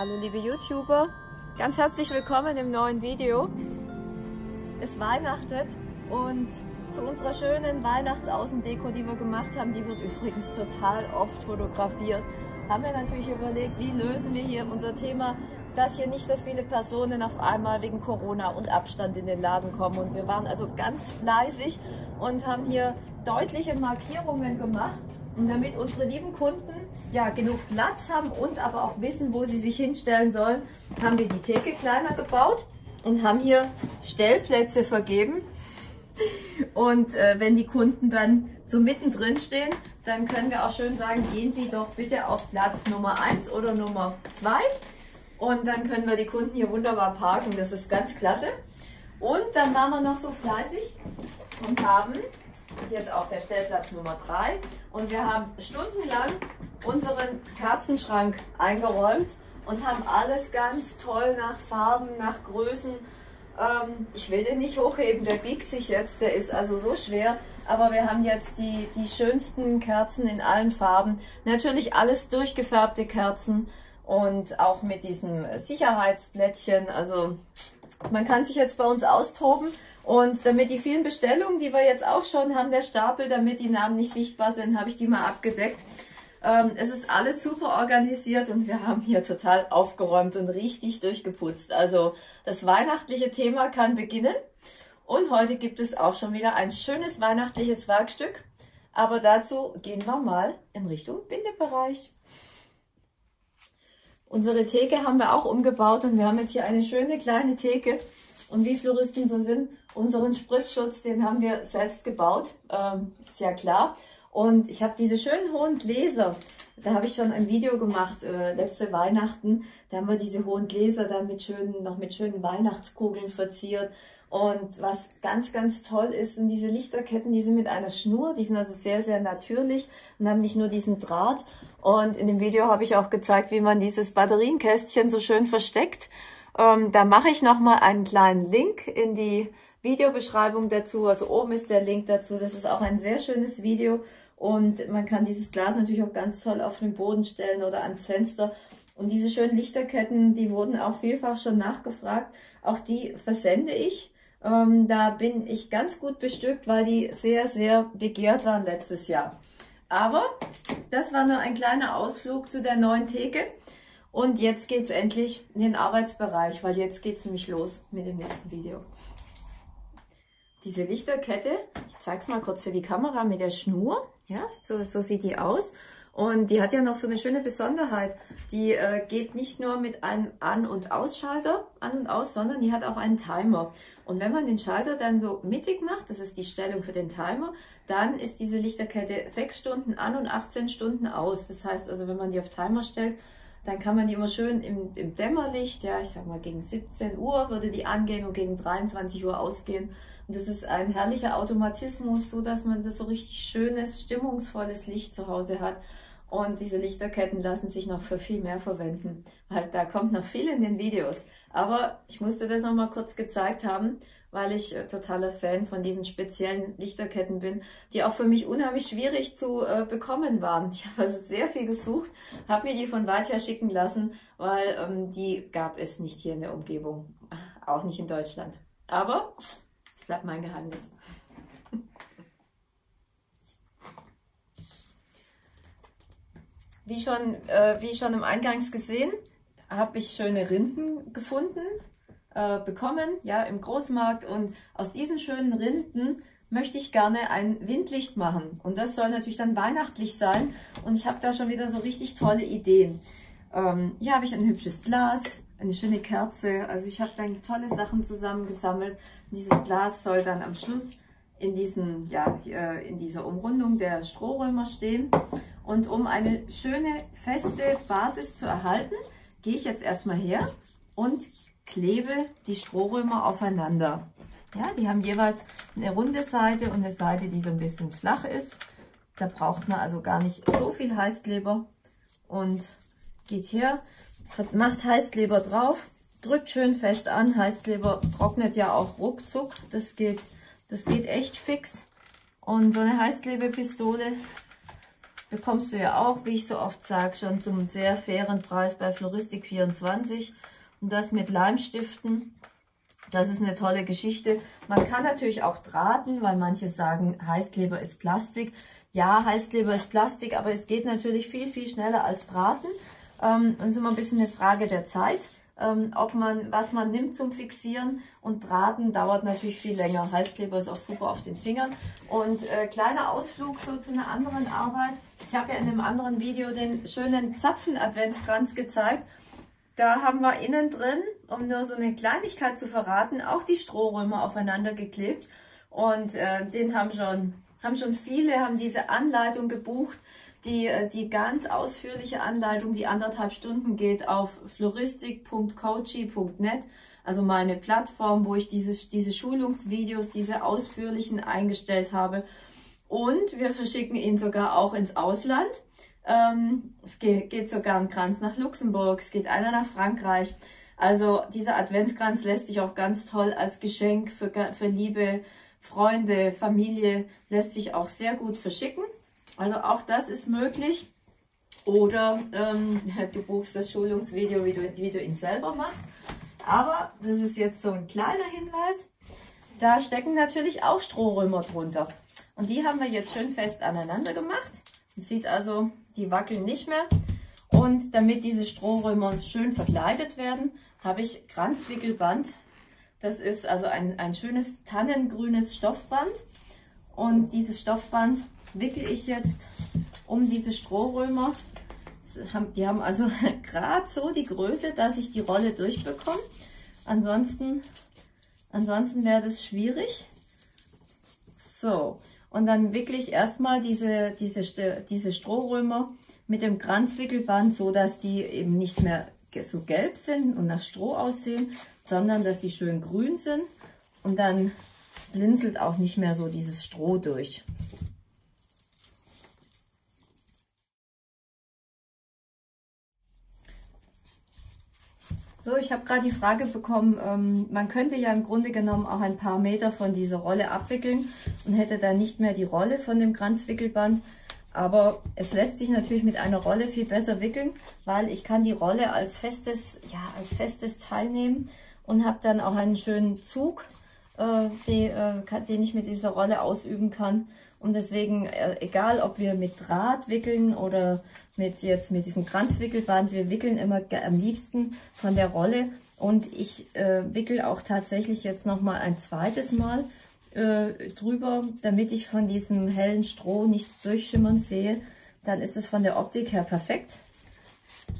Hallo liebe YouTuber, ganz herzlich willkommen im neuen Video. Es weihnachtet und zu unserer schönen Weihnachtsaußendeko, die wir gemacht haben, die wird übrigens total oft fotografiert, haben wir natürlich überlegt, wie lösen wir hier unser Thema, dass hier nicht so viele Personen auf einmal wegen Corona und Abstand in den Laden kommen. Und wir waren also ganz fleißig und haben hier deutliche Markierungen gemacht. Damit unsere lieben Kunden ja genug Platz haben und aber auch wissen, wo sie sich hinstellen sollen, haben wir die Theke kleiner gebaut und haben hier Stellplätze vergeben. Und äh, wenn die Kunden dann so mittendrin stehen, dann können wir auch schön sagen, gehen Sie doch bitte auf Platz Nummer 1 oder Nummer 2. Und dann können wir die Kunden hier wunderbar parken. Das ist ganz klasse. Und dann waren wir noch so fleißig und haben ist auch der Stellplatz Nummer 3 und wir haben stundenlang unseren Kerzenschrank eingeräumt und haben alles ganz toll nach Farben, nach Größen. Ähm, ich will den nicht hochheben, der biegt sich jetzt, der ist also so schwer. Aber wir haben jetzt die, die schönsten Kerzen in allen Farben. Natürlich alles durchgefärbte Kerzen und auch mit diesem Sicherheitsblättchen. Also man kann sich jetzt bei uns austoben und damit die vielen Bestellungen, die wir jetzt auch schon haben, der Stapel, damit die Namen nicht sichtbar sind, habe ich die mal abgedeckt. Ähm, es ist alles super organisiert und wir haben hier total aufgeräumt und richtig durchgeputzt. Also das weihnachtliche Thema kann beginnen. Und heute gibt es auch schon wieder ein schönes weihnachtliches Werkstück. Aber dazu gehen wir mal in Richtung Bindebereich. Unsere Theke haben wir auch umgebaut und wir haben jetzt hier eine schöne kleine Theke. Und wie Floristen so sind, unseren Spritzschutz, den haben wir selbst gebaut, ähm, ist ja klar. Und ich habe diese schönen hohen Gläser, da habe ich schon ein Video gemacht, äh, letzte Weihnachten. Da haben wir diese hohen Gläser dann mit schönen, noch mit schönen Weihnachtskugeln verziert. Und was ganz, ganz toll ist, sind diese Lichterketten, die sind mit einer Schnur, die sind also sehr, sehr natürlich und haben nicht nur diesen Draht. Und in dem Video habe ich auch gezeigt, wie man dieses Batterienkästchen so schön versteckt. Ähm, da mache ich nochmal einen kleinen Link in die Videobeschreibung dazu. Also oben ist der Link dazu. Das ist auch ein sehr schönes Video. Und man kann dieses Glas natürlich auch ganz toll auf den Boden stellen oder ans Fenster. Und diese schönen Lichterketten, die wurden auch vielfach schon nachgefragt. Auch die versende ich. Ähm, da bin ich ganz gut bestückt, weil die sehr, sehr begehrt waren letztes Jahr. Aber das war nur ein kleiner Ausflug zu der neuen Theke. Und jetzt geht es endlich in den Arbeitsbereich, weil jetzt geht es nämlich los mit dem nächsten Video. Diese Lichterkette, ich zeige es mal kurz für die Kamera mit der Schnur. Ja, so, so sieht die aus. Und die hat ja noch so eine schöne Besonderheit. Die äh, geht nicht nur mit einem An- und Ausschalter an und aus, sondern die hat auch einen Timer. Und wenn man den Schalter dann so mittig macht, das ist die Stellung für den Timer, dann ist diese Lichterkette 6 Stunden an und 18 Stunden aus. Das heißt also, wenn man die auf Timer stellt, dann kann man die immer schön im, im Dämmerlicht, ja, ich sag mal gegen 17 Uhr würde die angehen und gegen 23 Uhr ausgehen. Und das ist ein herrlicher Automatismus, so dass man das so richtig schönes, stimmungsvolles Licht zu Hause hat. Und diese Lichterketten lassen sich noch für viel mehr verwenden, weil da kommt noch viel in den Videos. Aber ich musste das noch mal kurz gezeigt haben, weil ich äh, totaler Fan von diesen speziellen Lichterketten bin, die auch für mich unheimlich schwierig zu äh, bekommen waren. Ich habe also sehr viel gesucht, habe mir die von weit her schicken lassen, weil ähm, die gab es nicht hier in der Umgebung, auch nicht in Deutschland. Aber es bleibt mein Geheimnis. Wie schon, äh, wie schon im Eingangs gesehen, habe ich schöne Rinden gefunden, äh, bekommen, ja, im Großmarkt. Und aus diesen schönen Rinden möchte ich gerne ein Windlicht machen. Und das soll natürlich dann weihnachtlich sein. Und ich habe da schon wieder so richtig tolle Ideen. Ähm, hier habe ich ein hübsches Glas, eine schöne Kerze. Also ich habe dann tolle Sachen zusammengesammelt. Und dieses Glas soll dann am Schluss in, diesen, ja, in dieser Umrundung der Strohrömer stehen. Und um eine schöne, feste Basis zu erhalten, gehe ich jetzt erstmal her und klebe die Strohrömer aufeinander. Ja, die haben jeweils eine runde Seite und eine Seite, die so ein bisschen flach ist. Da braucht man also gar nicht so viel Heißkleber. Und geht her, macht Heißkleber drauf, drückt schön fest an. Heißkleber trocknet ja auch ruckzuck. Das geht, das geht echt fix. Und so eine Heißklebepistole bekommst du ja auch, wie ich so oft sage, schon zum sehr fairen Preis bei Floristik24. Und das mit Leimstiften. Das ist eine tolle Geschichte. Man kann natürlich auch drahten, weil manche sagen, Heißkleber ist Plastik. Ja, Heißkleber ist Plastik, aber es geht natürlich viel, viel schneller als Drahten. Ähm, und es ist immer ein bisschen eine Frage der Zeit, ähm, ob man, was man nimmt zum Fixieren. Und Drahten dauert natürlich viel länger. Heißkleber ist auch super auf den Fingern. Und äh, kleiner Ausflug so zu einer anderen Arbeit. Ich habe ja in einem anderen Video den schönen Zapfen-Adventskranz gezeigt. Da haben wir innen drin, um nur so eine Kleinigkeit zu verraten, auch die Strohrömer aufeinander geklebt. Und äh, den haben schon, haben schon viele, haben diese Anleitung gebucht. Die, äh, die ganz ausführliche Anleitung, die anderthalb Stunden geht auf floristik.coachy.net, also meine Plattform, wo ich dieses, diese Schulungsvideos, diese ausführlichen eingestellt habe. Und wir verschicken ihn sogar auch ins Ausland. Ähm, es geht, geht sogar ein Kranz nach Luxemburg, es geht einer nach Frankreich. Also dieser Adventskranz lässt sich auch ganz toll als Geschenk für, für liebe Freunde, Familie, lässt sich auch sehr gut verschicken. Also auch das ist möglich. Oder ähm, du buchst das Schulungsvideo, wie du, wie du ihn selber machst. Aber das ist jetzt so ein kleiner Hinweis. Da stecken natürlich auch Strohrömer drunter. Und die haben wir jetzt schön fest aneinander gemacht. Man sieht also die wackeln nicht mehr. Und damit diese Strohrömer schön verkleidet werden, habe ich Kranzwickelband. Das ist also ein, ein schönes tannengrünes Stoffband. Und dieses Stoffband wickle ich jetzt um diese Strohrömer. Die haben also gerade so die Größe, dass ich die Rolle durchbekomme. Ansonsten, ansonsten wäre das schwierig. So, und dann wickle ich erstmal diese, diese, diese Strohrömer mit dem Kranzwickelband, so dass die eben nicht mehr so gelb sind und nach Stroh aussehen, sondern dass die schön grün sind. Und dann blinzelt auch nicht mehr so dieses Stroh durch. So, ich habe gerade die Frage bekommen, ähm, man könnte ja im Grunde genommen auch ein paar Meter von dieser Rolle abwickeln und hätte dann nicht mehr die Rolle von dem Kranzwickelband. Aber es lässt sich natürlich mit einer Rolle viel besser wickeln, weil ich kann die Rolle als festes, ja, als festes Teil nehmen und habe dann auch einen schönen Zug, äh, die, äh, den ich mit dieser Rolle ausüben kann. Und deswegen, äh, egal ob wir mit Draht wickeln oder mit jetzt mit diesem Kranzwickelband. Wir wickeln immer am liebsten von der Rolle und ich äh, wickel auch tatsächlich jetzt noch mal ein zweites Mal äh, drüber, damit ich von diesem hellen Stroh nichts durchschimmern sehe. Dann ist es von der Optik her perfekt,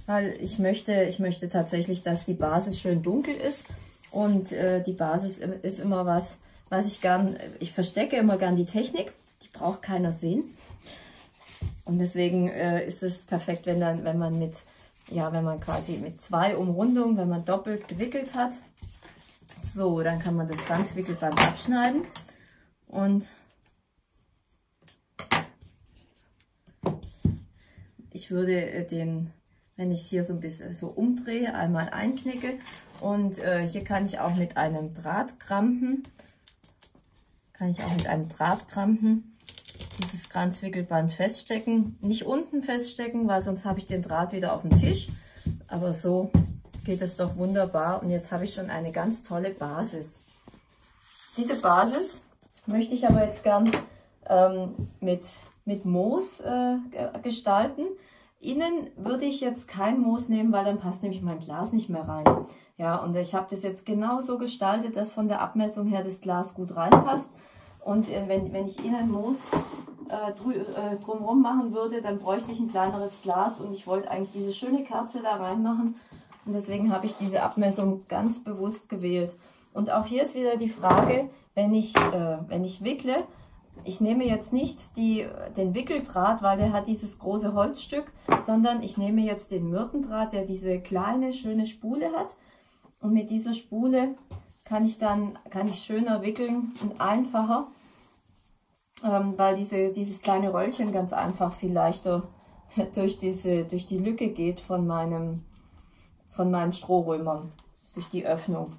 weil ich möchte, ich möchte tatsächlich, dass die Basis schön dunkel ist und äh, die Basis ist immer was, was ich gern, ich verstecke immer gern die Technik, die braucht keiner sehen. Und deswegen äh, ist es perfekt, wenn dann, wenn man mit, ja, wenn man quasi mit zwei Umrundungen, wenn man doppelt gewickelt hat. So, dann kann man das ganze Wickelband abschneiden. Und ich würde äh, den, wenn ich es hier so ein bisschen so umdrehe, einmal einknicke. Und äh, hier kann ich auch mit einem Drahtkrampen, kann ich auch mit einem Drahtkrampen dieses Kranzwickelband feststecken. Nicht unten feststecken, weil sonst habe ich den Draht wieder auf dem Tisch. Aber so geht es doch wunderbar. Und jetzt habe ich schon eine ganz tolle Basis. Diese Basis möchte ich aber jetzt gern ähm, mit, mit Moos äh, gestalten. Innen würde ich jetzt kein Moos nehmen, weil dann passt nämlich mein Glas nicht mehr rein. Ja, und ich habe das jetzt genau so gestaltet, dass von der Abmessung her das Glas gut reinpasst. Und äh, wenn, wenn ich innen Moos äh, äh, drumherum machen würde, dann bräuchte ich ein kleineres Glas und ich wollte eigentlich diese schöne Kerze da reinmachen. Und deswegen habe ich diese Abmessung ganz bewusst gewählt. Und auch hier ist wieder die Frage, wenn ich, äh, wenn ich wickle, ich nehme jetzt nicht die, den Wickeldraht, weil der hat dieses große Holzstück, sondern ich nehme jetzt den Myrtendraht, der diese kleine, schöne Spule hat. Und mit dieser Spule kann ich dann kann ich schöner wickeln und einfacher ähm, weil diese, dieses kleine Röllchen ganz einfach viel leichter durch, diese, durch die Lücke geht von, meinem, von meinen Strohrömern, durch die Öffnung.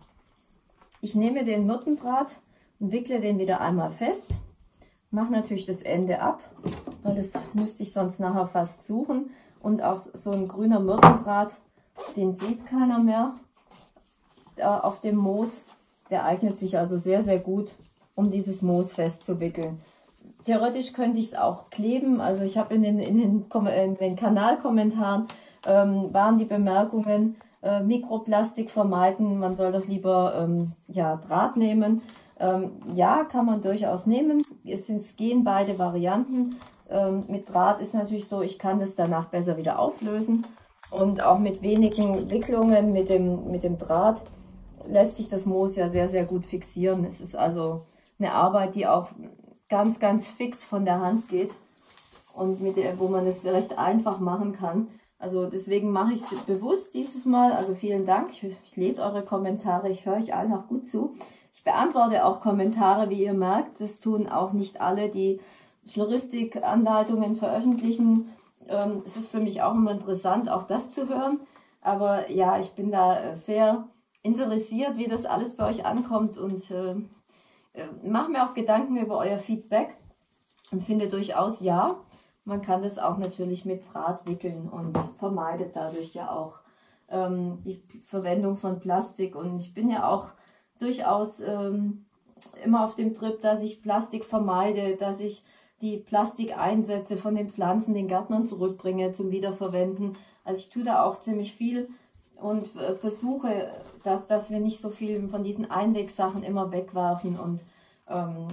Ich nehme den Myrtendraht und wickle den wieder einmal fest, mache natürlich das Ende ab, weil das müsste ich sonst nachher fast suchen. Und auch so ein grüner Myrtendraht, den sieht keiner mehr äh, auf dem Moos. Der eignet sich also sehr, sehr gut, um dieses Moos festzuwickeln. Theoretisch könnte ich es auch kleben. Also ich habe in den, in den, in den Kanalkommentaren ähm, waren die Bemerkungen, äh, Mikroplastik vermeiden, man soll doch lieber ähm, ja, Draht nehmen. Ähm, ja, kann man durchaus nehmen. Es, es gehen beide Varianten. Ähm, mit Draht ist natürlich so, ich kann das danach besser wieder auflösen. Und auch mit wenigen Wicklungen mit dem, mit dem Draht lässt sich das Moos ja sehr, sehr gut fixieren. Es ist also eine Arbeit, die auch ganz, ganz fix von der Hand geht und mit der, wo man es recht einfach machen kann. Also deswegen mache ich es bewusst dieses Mal. Also vielen Dank. Ich, ich lese eure Kommentare. Ich höre euch allen auch gut zu. Ich beantworte auch Kommentare, wie ihr merkt. Das tun auch nicht alle, die Floristik-Anleitungen veröffentlichen. Ähm, es ist für mich auch immer interessant, auch das zu hören. Aber ja, ich bin da sehr interessiert, wie das alles bei euch ankommt und äh, mache mir auch Gedanken über euer Feedback und finde durchaus, ja, man kann das auch natürlich mit Draht wickeln und vermeidet dadurch ja auch ähm, die Verwendung von Plastik. Und ich bin ja auch durchaus ähm, immer auf dem Trip, dass ich Plastik vermeide, dass ich die Plastikeinsätze von den Pflanzen den Gärtnern zurückbringe zum Wiederverwenden. Also ich tue da auch ziemlich viel und äh, versuche, dass, dass wir nicht so viel von diesen Einwegsachen immer wegwerfen und ähm,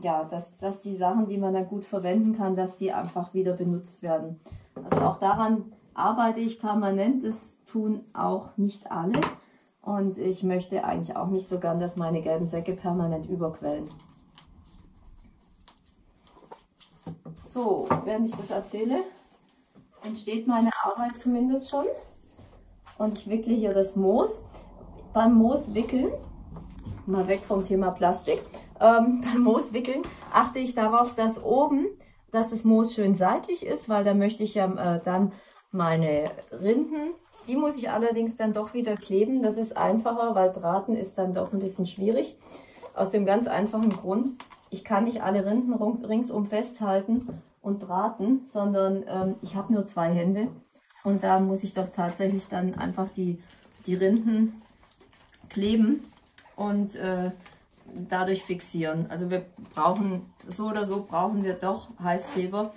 ja, dass, dass die Sachen, die man dann gut verwenden kann, dass die einfach wieder benutzt werden. Also auch daran arbeite ich permanent. Das tun auch nicht alle. Und ich möchte eigentlich auch nicht so gern, dass meine gelben Säcke permanent überquellen. So, während ich das erzähle, entsteht meine Arbeit zumindest schon. Und ich wickle hier das Moos. Beim Moos wickeln, mal weg vom Thema Plastik, ähm, beim Moos wickeln achte ich darauf, dass oben, dass das Moos schön seitlich ist, weil da möchte ich ja äh, dann meine Rinden, die muss ich allerdings dann doch wieder kleben. Das ist einfacher, weil Drahten ist dann doch ein bisschen schwierig. Aus dem ganz einfachen Grund, ich kann nicht alle Rinden ringsum festhalten und drahten, sondern ähm, ich habe nur zwei Hände und da muss ich doch tatsächlich dann einfach die, die Rinden kleben und äh, dadurch fixieren. Also wir brauchen, so oder so brauchen wir doch Heißkleber.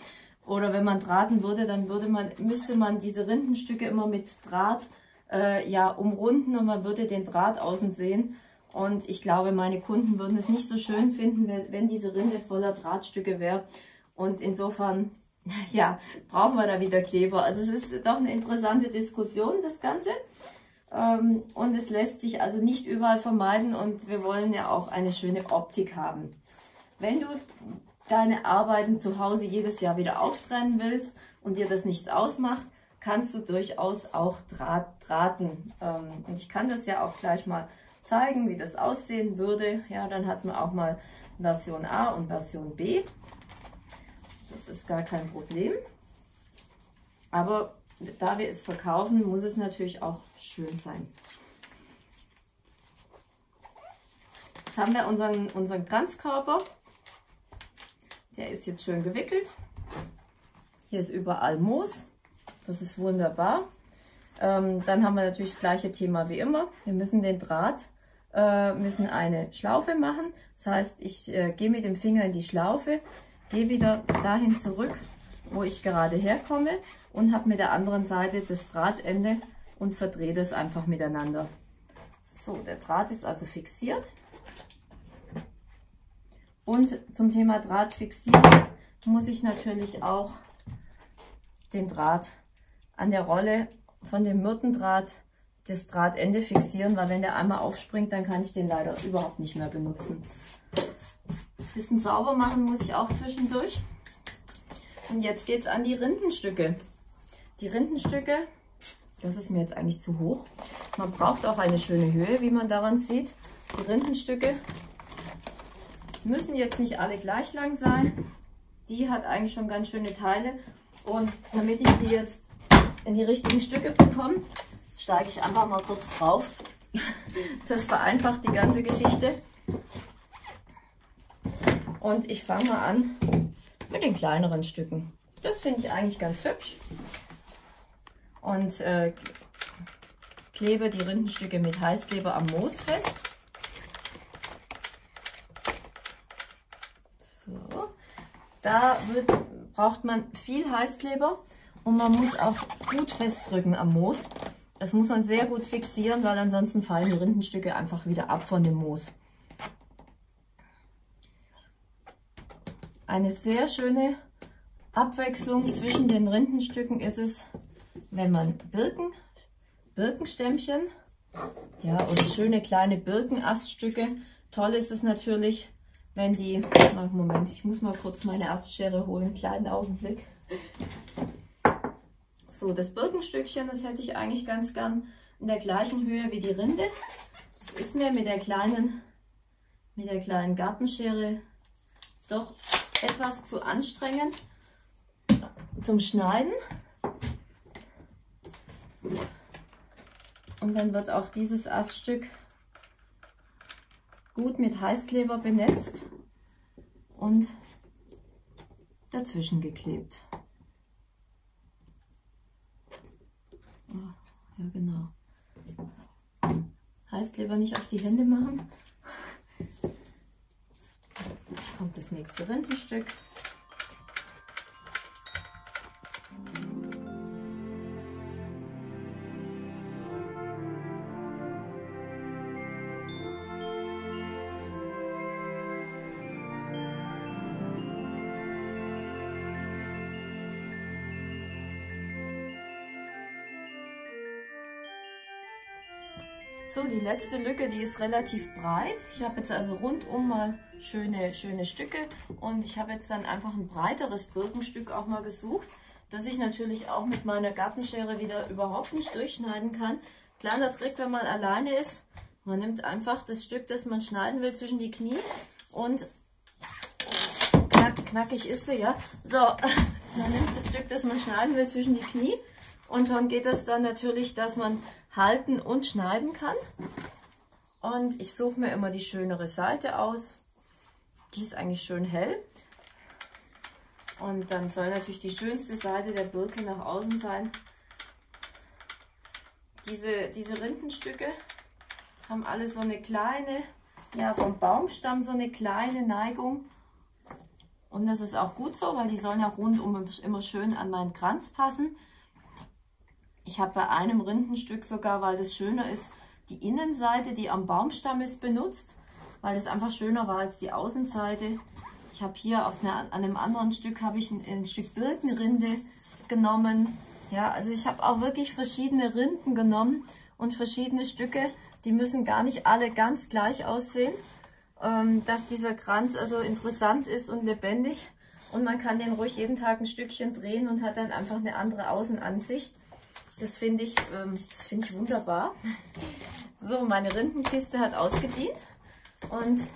Oder wenn man drahten würde, dann würde man, müsste man diese Rindenstücke immer mit Draht äh, ja, umrunden und man würde den Draht außen sehen. Und ich glaube, meine Kunden würden es nicht so schön finden, wenn, wenn diese Rinde voller Drahtstücke wäre. Und insofern, ja, brauchen wir da wieder Kleber. Also es ist doch eine interessante Diskussion, das Ganze. Ähm, und es lässt sich also nicht überall vermeiden und wir wollen ja auch eine schöne Optik haben. Wenn du deine Arbeiten zu Hause jedes Jahr wieder auftrennen willst und dir das nichts ausmacht, kannst du durchaus auch Draht, drahten. Ähm, und ich kann das ja auch gleich mal zeigen, wie das aussehen würde. Ja, dann hat man auch mal Version A und Version B. Das ist gar kein Problem. Aber da wir es verkaufen, muss es natürlich auch schön sein. Jetzt haben wir unseren, unseren Ganzkörper. Der ist jetzt schön gewickelt. Hier ist überall Moos. Das ist wunderbar. Ähm, dann haben wir natürlich das gleiche Thema wie immer. Wir müssen den Draht, äh, müssen eine Schlaufe machen. Das heißt, ich äh, gehe mit dem Finger in die Schlaufe, gehe wieder dahin zurück, wo ich gerade herkomme und habe mit der anderen Seite das Drahtende und verdrehe das einfach miteinander. So, der Draht ist also fixiert. Und zum Thema Draht fixieren muss ich natürlich auch den Draht an der Rolle von dem Myrtendraht das Drahtende fixieren, weil wenn der einmal aufspringt, dann kann ich den leider überhaupt nicht mehr benutzen. Ein bisschen sauber machen muss ich auch zwischendurch. Und jetzt geht es an die Rindenstücke. Die Rindenstücke, das ist mir jetzt eigentlich zu hoch. Man braucht auch eine schöne Höhe, wie man daran sieht. Die Rindenstücke müssen jetzt nicht alle gleich lang sein. Die hat eigentlich schon ganz schöne Teile. Und damit ich die jetzt in die richtigen Stücke bekomme, steige ich einfach mal kurz drauf. Das vereinfacht die ganze Geschichte. Und ich fange mal an mit den kleineren Stücken. Das finde ich eigentlich ganz hübsch. Und äh, klebe die Rindenstücke mit Heißkleber am Moos fest. So. Da wird, braucht man viel Heißkleber und man muss auch gut festdrücken am Moos. Das muss man sehr gut fixieren, weil ansonsten fallen die Rindenstücke einfach wieder ab von dem Moos. Eine sehr schöne Abwechslung zwischen den Rindenstücken ist es, wenn man Birken, Birkenstämmchen ja, oder schöne kleine Birkenaststücke. Toll ist es natürlich, wenn die, Moment, ich muss mal kurz meine Astschere holen, kleinen Augenblick. So, das Birkenstückchen, das hätte ich eigentlich ganz gern in der gleichen Höhe wie die Rinde. Das ist mir mit der kleinen, mit der kleinen Gartenschere doch etwas zu anstrengend zum Schneiden. Und dann wird auch dieses Aststück gut mit Heißkleber benetzt und dazwischen geklebt. Oh, ja, genau. Heißkleber nicht auf die Hände machen kommt das nächste Rindenstück. So, die letzte Lücke, die ist relativ breit. Ich habe jetzt also rundum mal schöne, schöne Stücke und ich habe jetzt dann einfach ein breiteres Birkenstück auch mal gesucht, das ich natürlich auch mit meiner Gartenschere wieder überhaupt nicht durchschneiden kann. Kleiner Trick, wenn man alleine ist, man nimmt einfach das Stück, das man schneiden will, zwischen die Knie und knack, knackig ist sie, ja. So, man nimmt das Stück, das man schneiden will, zwischen die Knie und schon geht es dann natürlich, dass man halten und schneiden kann. Und ich suche mir immer die schönere Seite aus. Die ist eigentlich schön hell. Und dann soll natürlich die schönste Seite der Birke nach außen sein. Diese, diese Rindenstücke haben alle so eine kleine, ja vom Baumstamm so eine kleine Neigung. Und das ist auch gut so, weil die sollen ja rundum immer schön an meinen Kranz passen. Ich habe bei einem Rindenstück sogar, weil das schöner ist, die Innenseite, die am Baumstamm ist, benutzt, weil es einfach schöner war als die Außenseite. Ich habe hier auf einer, an einem anderen Stück habe ich ein, ein Stück Birkenrinde genommen. Ja, also ich habe auch wirklich verschiedene Rinden genommen und verschiedene Stücke. Die müssen gar nicht alle ganz gleich aussehen, ähm, dass dieser Kranz also interessant ist und lebendig. Und man kann den ruhig jeden Tag ein Stückchen drehen und hat dann einfach eine andere Außenansicht. Das finde ich, ähm, find ich wunderbar. So, meine Rindenkiste hat ausgedient und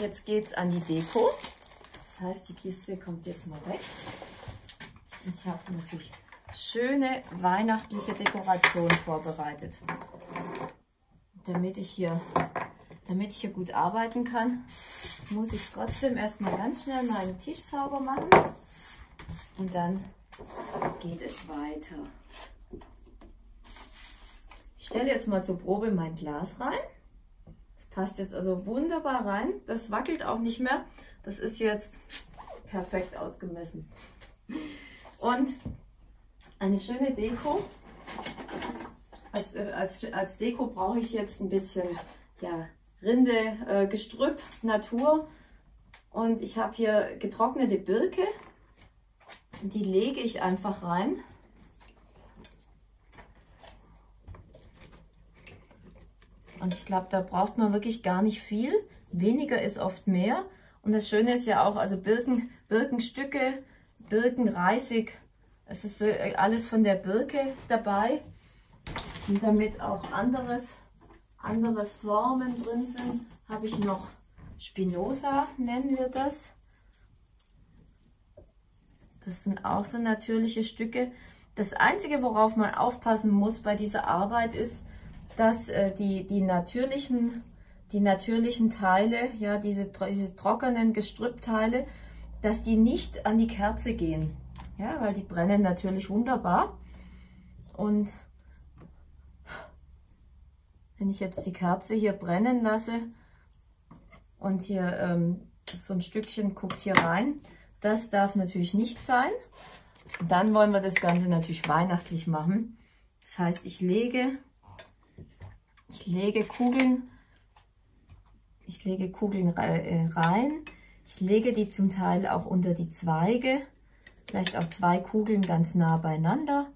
jetzt geht es an die Deko. Das heißt, die Kiste kommt jetzt mal weg. Ich habe natürlich schöne weihnachtliche Dekoration vorbereitet. Damit ich hier, damit ich hier gut arbeiten kann, muss ich trotzdem erstmal ganz schnell meinen Tisch sauber machen und dann geht es weiter stelle jetzt mal zur Probe mein Glas rein. Das passt jetzt also wunderbar rein. Das wackelt auch nicht mehr. Das ist jetzt perfekt ausgemessen. Und eine schöne Deko. Als, äh, als, als Deko brauche ich jetzt ein bisschen ja, Rinde, äh, Gestrüpp, Natur. Und ich habe hier getrocknete Birke. Die lege ich einfach rein. Und ich glaube, da braucht man wirklich gar nicht viel. Weniger ist oft mehr. Und das Schöne ist ja auch, also Birken, Birkenstücke, Birkenreisig, es ist äh, alles von der Birke dabei. Und damit auch anderes, andere Formen drin sind, habe ich noch Spinoza, nennen wir das. Das sind auch so natürliche Stücke. Das Einzige, worauf man aufpassen muss bei dieser Arbeit ist, dass äh, die, die, natürlichen, die natürlichen Teile, ja, diese, diese trockenen Gestrüppteile, dass die nicht an die Kerze gehen. Ja, weil die brennen natürlich wunderbar. Und wenn ich jetzt die Kerze hier brennen lasse und hier ähm, so ein Stückchen guckt hier rein, das darf natürlich nicht sein. Dann wollen wir das Ganze natürlich weihnachtlich machen. Das heißt, ich lege, ich lege Kugeln, ich lege Kugeln äh, rein. Ich lege die zum Teil auch unter die Zweige. Vielleicht auch zwei Kugeln ganz nah beieinander.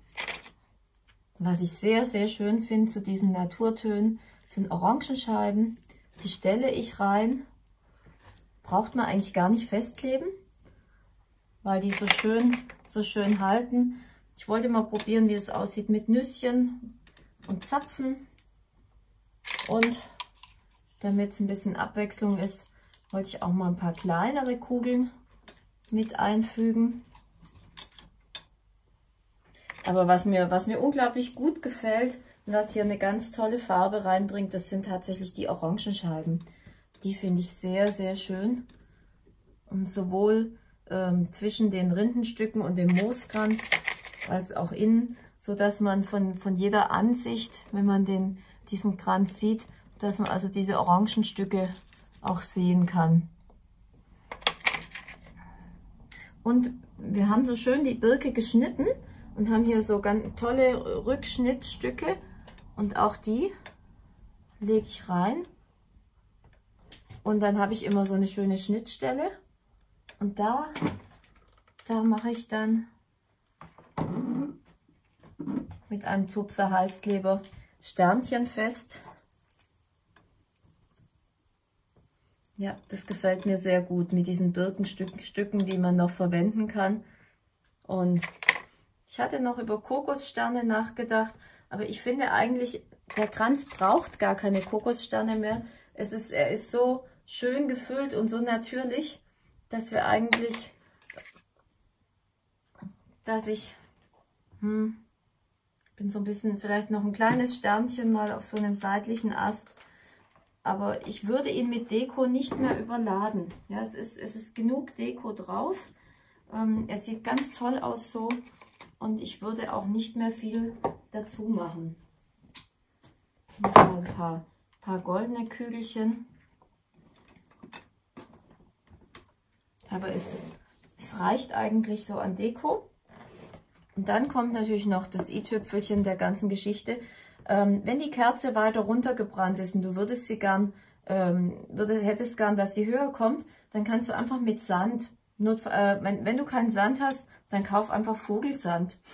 Was ich sehr, sehr schön finde zu diesen Naturtönen sind Orangenscheiben. Die stelle ich rein. Braucht man eigentlich gar nicht festkleben, weil die so schön, so schön halten. Ich wollte mal probieren, wie es aussieht mit Nüsschen und Zapfen. Und damit es ein bisschen Abwechslung ist, wollte ich auch mal ein paar kleinere Kugeln mit einfügen. Aber was mir, was mir unglaublich gut gefällt und was hier eine ganz tolle Farbe reinbringt, das sind tatsächlich die Orangenscheiben. Die finde ich sehr, sehr schön. Und sowohl ähm, zwischen den Rindenstücken und dem Mooskranz als auch innen, so dass man von, von jeder Ansicht, wenn man den, diesen Kranz sieht, dass man also diese Orangenstücke auch sehen kann. Und wir haben so schön die Birke geschnitten und haben hier so ganz tolle Rückschnittstücke und auch die lege ich rein. Und dann habe ich immer so eine schöne Schnittstelle und da, da mache ich dann mit einem Tupser Heißkleber Sternchen fest. Ja, das gefällt mir sehr gut mit diesen Birkenstücken, die man noch verwenden kann. Und ich hatte noch über Kokossterne nachgedacht, aber ich finde eigentlich, der Kranz braucht gar keine Kokossterne mehr. Es ist, er ist so schön gefüllt und so natürlich, dass wir eigentlich, dass ich, hm, bin so ein bisschen, vielleicht noch ein kleines Sternchen mal auf so einem seitlichen Ast aber ich würde ihn mit Deko nicht mehr überladen. Ja, es ist, es ist genug Deko drauf. Ähm, er sieht ganz toll aus so und ich würde auch nicht mehr viel dazu machen. Noch mal ein paar, paar goldene Kügelchen. Aber es, es reicht eigentlich so an Deko. Und dann kommt natürlich noch das i-Tüpfelchen der ganzen Geschichte. Ähm, wenn die Kerze weiter runtergebrannt ist und du würdest sie gern, ähm, würdest, hättest gern, dass sie höher kommt, dann kannst du einfach mit Sand, not, äh, wenn, wenn, du keinen Sand hast, dann kauf einfach Vogelsand.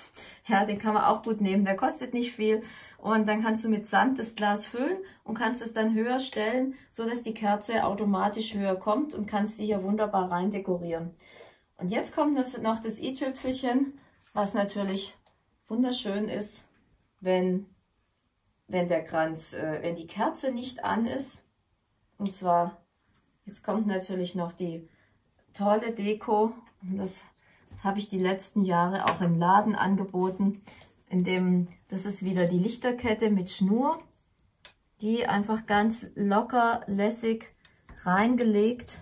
Ja, den kann man auch gut nehmen, der kostet nicht viel. Und dann kannst du mit Sand das Glas füllen und kannst es dann höher stellen, so dass die Kerze automatisch höher kommt und kannst die hier wunderbar rein dekorieren. Und jetzt kommt noch das i-Tüpfelchen, was natürlich wunderschön ist, wenn wenn der Kranz, äh, wenn die Kerze nicht an ist. Und zwar, jetzt kommt natürlich noch die tolle Deko. Und das, das habe ich die letzten Jahre auch im Laden angeboten. In dem, das ist wieder die Lichterkette mit Schnur, die einfach ganz locker, lässig reingelegt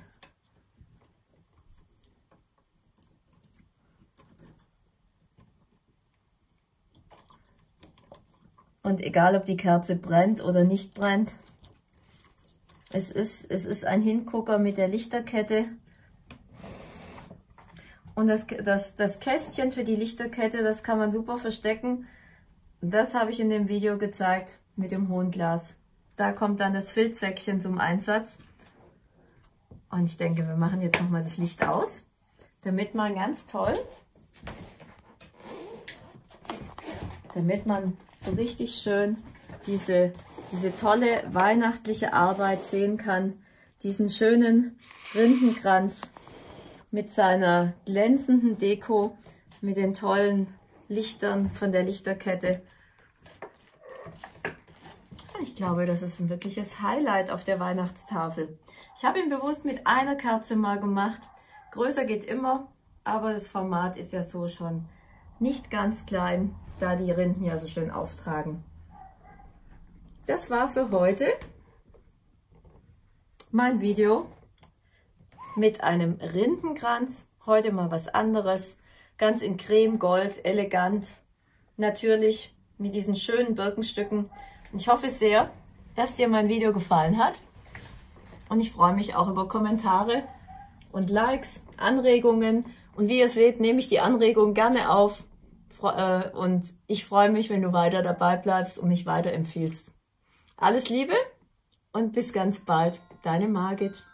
Und egal, ob die Kerze brennt oder nicht brennt, es ist, es ist ein Hingucker mit der Lichterkette. Und das, das, das Kästchen für die Lichterkette, das kann man super verstecken. Das habe ich in dem Video gezeigt mit dem hohen Glas. Da kommt dann das Filzsäckchen zum Einsatz. Und ich denke, wir machen jetzt nochmal das Licht aus, damit man ganz toll, damit man so richtig schön diese, diese tolle weihnachtliche Arbeit sehen kann. Diesen schönen Rindenkranz mit seiner glänzenden Deko, mit den tollen Lichtern von der Lichterkette. Ich glaube, das ist ein wirkliches Highlight auf der Weihnachtstafel. Ich habe ihn bewusst mit einer Kerze mal gemacht. Größer geht immer, aber das Format ist ja so schon nicht ganz klein da die Rinden ja so schön auftragen. Das war für heute mein Video mit einem Rindenkranz. Heute mal was anderes. ganz in Creme, Gold, elegant, natürlich mit diesen schönen Birkenstücken. Und ich hoffe sehr, dass dir mein Video gefallen hat. Und ich freue mich auch über Kommentare und Likes, Anregungen. Und wie ihr seht, nehme ich die Anregungen gerne auf. Äh, und ich freue mich, wenn du weiter dabei bleibst und mich weiterempfiehlst. Alles Liebe und bis ganz bald. Deine Margit.